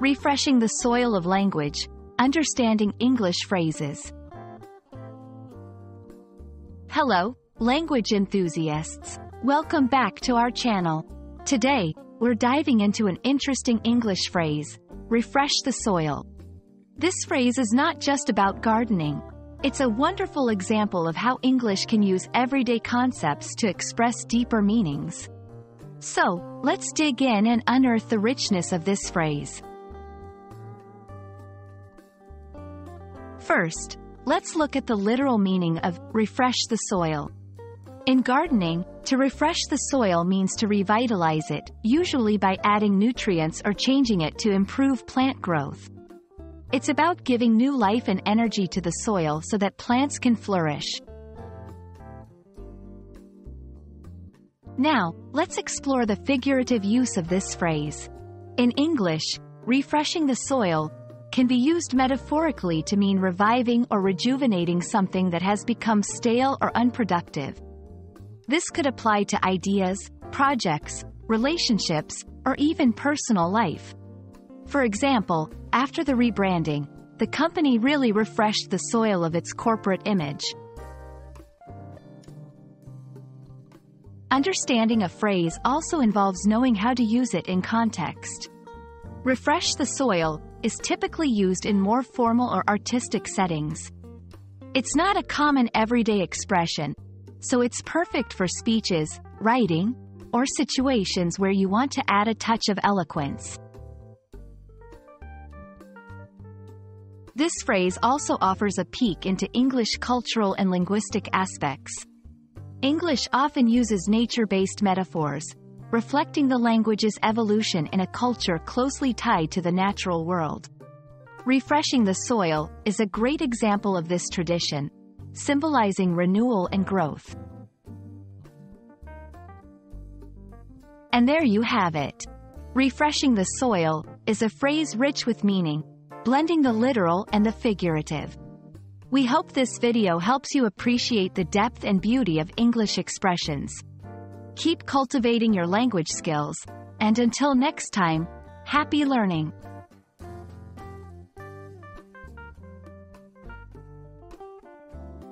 Refreshing the soil of language, understanding English phrases. Hello, language enthusiasts. Welcome back to our channel. Today, we're diving into an interesting English phrase, refresh the soil. This phrase is not just about gardening. It's a wonderful example of how English can use everyday concepts to express deeper meanings. So, let's dig in and unearth the richness of this phrase. First, let's look at the literal meaning of refresh the soil. In gardening, to refresh the soil means to revitalize it, usually by adding nutrients or changing it to improve plant growth. It's about giving new life and energy to the soil so that plants can flourish. Now, let's explore the figurative use of this phrase. In English, refreshing the soil can be used metaphorically to mean reviving or rejuvenating something that has become stale or unproductive. This could apply to ideas, projects, relationships, or even personal life. For example, after the rebranding, the company really refreshed the soil of its corporate image. Understanding a phrase also involves knowing how to use it in context. Refresh the soil is typically used in more formal or artistic settings. It's not a common everyday expression, so it's perfect for speeches, writing, or situations where you want to add a touch of eloquence. This phrase also offers a peek into English cultural and linguistic aspects. English often uses nature-based metaphors, reflecting the language's evolution in a culture closely tied to the natural world. Refreshing the soil is a great example of this tradition, symbolizing renewal and growth. And there you have it. Refreshing the soil is a phrase rich with meaning, blending the literal and the figurative. We hope this video helps you appreciate the depth and beauty of English expressions. Keep cultivating your language skills, and until next time, happy learning!